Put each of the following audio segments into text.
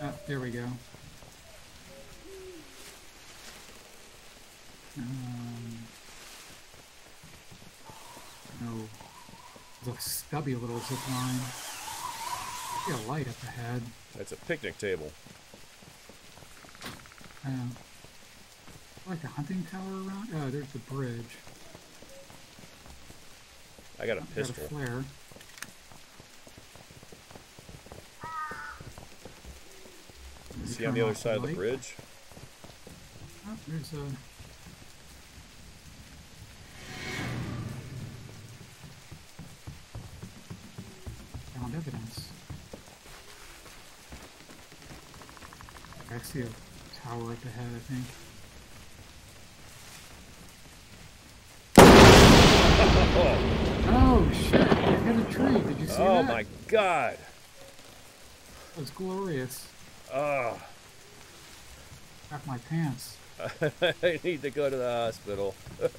Oh, there we go. Um, no. There's a stubby little zip line. See a light up ahead. That's a picnic table. Um, like a hunting tower around. Oh, there's the bridge. I got a Got a pistol. See on the other side of the bridge? Oh, there's a. Found evidence. I see a tower up ahead, I think. Oh shit! I hit a tree. Did you see Oh that? Oh my god! That was glorious. Oh, Crap my pants. I need to go to the hospital.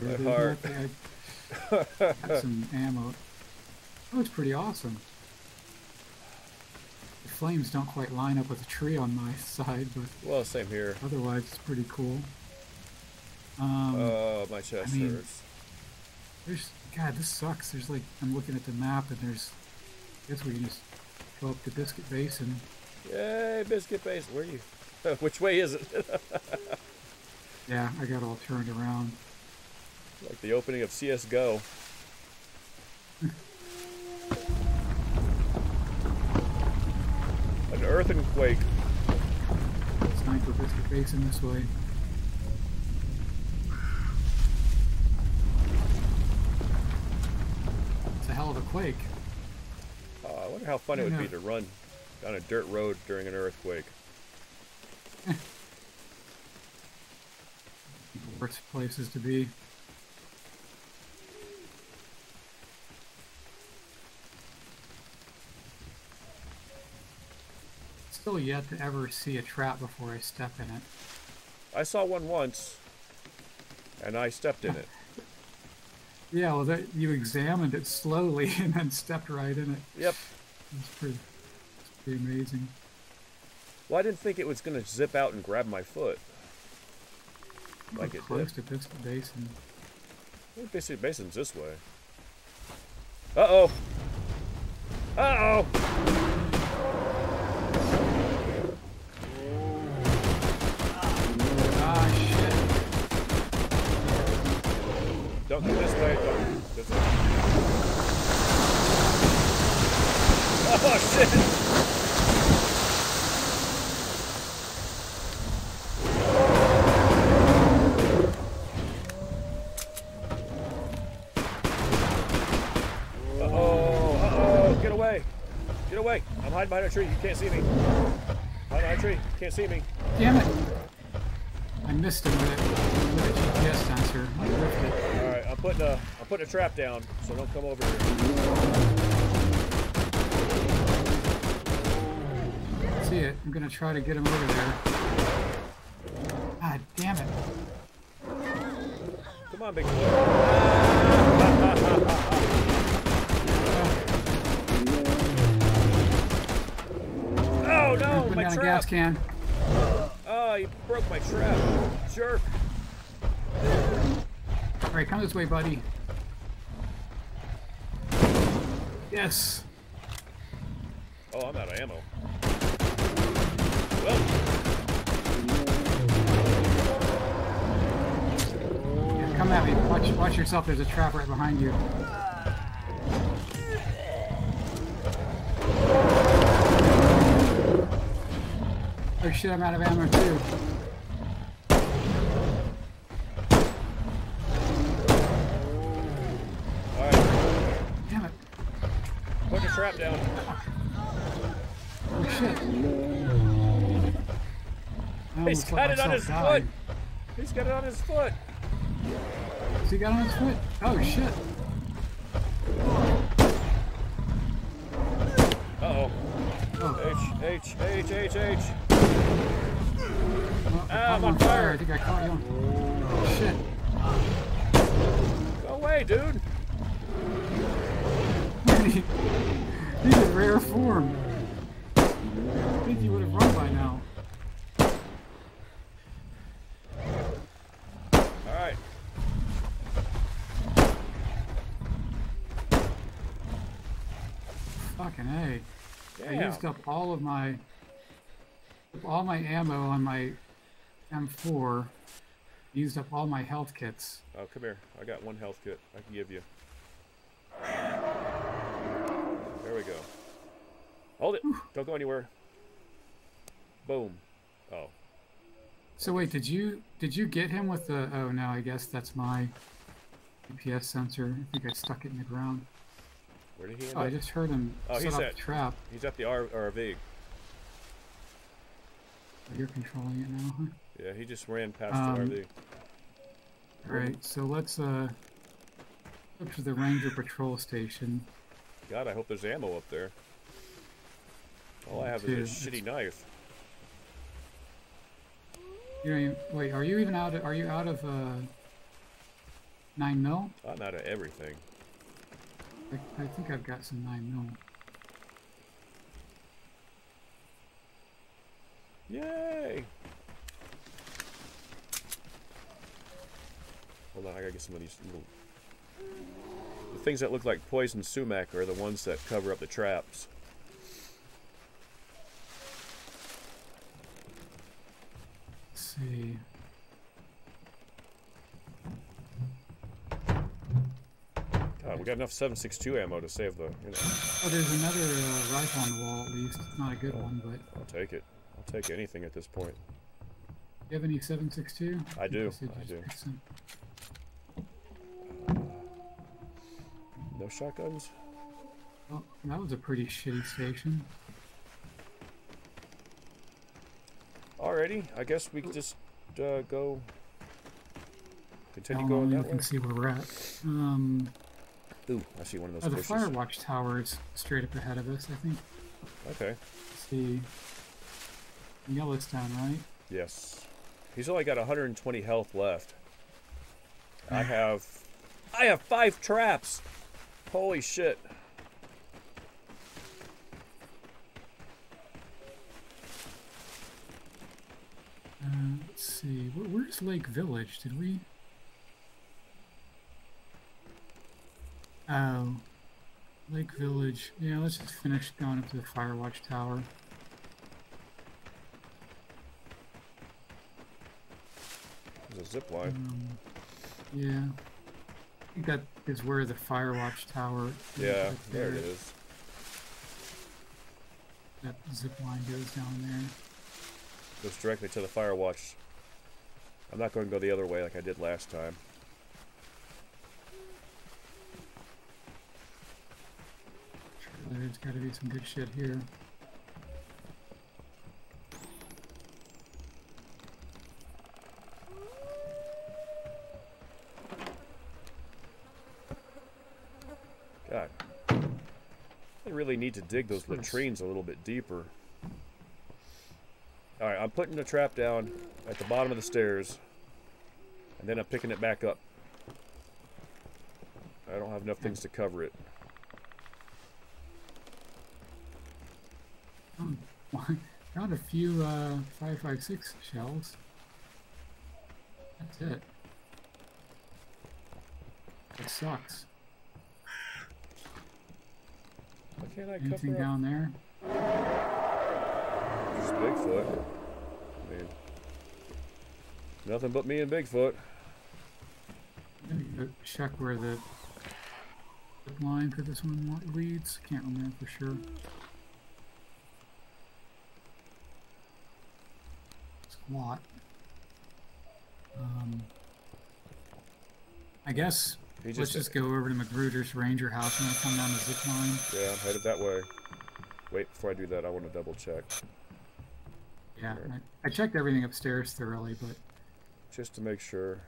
There's heart. have some ammo. That it's pretty awesome. The flames don't quite line up with the tree on my side, but Well, same here. otherwise it's pretty cool. Um, Oh, my chest I mean- hurts. there's God, this sucks. There's like I'm looking at the map and there's guess we can just go up to Biscuit Basin. Yay, biscuit base. Where are you? Which way is it? Yeah, I got all turned around. like the opening of CS:GO. An earthquake. Sniper Biscuit Basin this way. It's a hell of a quake. How fun it would be to run down a dirt road during an earthquake. Worst places to be. Still yet to ever see a trap before I step in it. I saw one once, and I stepped in it. Yeah, well, that, you examined it slowly and then stepped right in it. Yep. It's pretty, it's pretty amazing. Well, I didn't think it was going to zip out and grab my foot. We're Like it close did. to Biscuit Basin. Well, Basically, Basin's this way. Uh oh. Uh oh. Ah, shit. Don't go this way. Don't. This way. Oh shit. Uh oh. Uh oh. Get away. Get away. I'm hiding behind a tree. You can't see me. Hide behind a tree. You can't see me. Damn it! I missed him with it. With a GPS sensor. I ripped it. All right. I'm putting a. I'm putting a trap down. So don't come over here. See it. I'm gonna try to get him over there. God damn it. Come on, big boy. Oh no, my trap! gas can. Oh, you broke my trap, jerk! Alright, come this way, buddy. Yes. Oh, I'm out of ammo. Well, come at me. Watch, watch yourself. There's a trap right behind you. Oh shit, I'm out of ammo too. Damn it. put the trap down. Oh shit. He's got it on his die. foot. He's got it on his foot. Has he got on his foot? Oh shit. Uh oh. Oh, H H H H H. well, Ah, I'm on fire. fire. I think I caught you on. Oh shit. Go away, dude. He's in rare form. I think he would have run by now. Alright. Fucking A. I Yeah. used up all of my all my ammo on my M4. Used up all my health kits. Oh, come here. I got one health kit I can give you. There we go. Hold it. Don't go anywhere. Boom. Oh. So wait, did you did you get him with the? Oh no, I guess that's my GPS sensor. I think I stuck it in the ground. Where did he end Oh, I just heard him Oh, set he's up at- the trap. He's at the R- RV. Oh, You're controlling it now, huh? Yeah, he just ran past Um, the RV. Alright, so let's uh up to the Ranger Patrol Station. God, I hope there's ammo up there. All I have Dude, is a shitty knife. You know, you, wait, are you even out of, are you out of uh nine mil? I'm out of everything. I, I think I've got some nine mil. Yay! Hold on, I gotta get some of these little. The things that look like poison sumac are the ones that cover up the traps. Let's see. We got enough 7.62 ammo to save the. You know, Oh, there's another uh, rifle on the wall at least. it's Not a good one, but I'll take it. I'll take anything at this point. you have any 762? I do, you I do. picked. No shotguns? Oh, that was a pretty shitty station. Alrighty, I guess we can just uh, go. Continue going we that can way. see where we're at. Um, Ooh, I see one of those. oh, the bushes. fire watch tower is straight up ahead of us, I think. Okay. Let's see. Yellowstone, right? Yes. He's only got 120 health left. I have I have five traps. Holy shit. Uh, let's see. Where's Lake Village? Did we? Oh, Lake Village. Yeah, let's just finish going up to the Firewatch Tower. There's a zip line. Um, yeah. I think that is where the Firewatch Tower. is, Yeah, right there it is. That zip line goes down there. Goes directly to the fire watch. I'm not going to go the other way like I did last time. There's got to be some good shit here. God. I really need to dig those latrines a little bit deeper. Alright, I'm putting the trap down at the bottom of the stairs. And then I'm picking it back up. I don't have enough things to cover it. Found a few uh, 556 shells. That's it. It sucks. Why can't I Anything cover up? down there? Just Bigfoot. I mean, nothing but me and Bigfoot. Let me go check where the line for this one wa- leads. Can't remember for sure. Squat. Um, I guess He let's just, just go over to Magruder's Ranger House and then come down the zip line. yeah, I'm headed that way. Wait, before I do that, I want to double check. Yeah, Right. I, I checked everything upstairs thoroughly, but Just to make sure.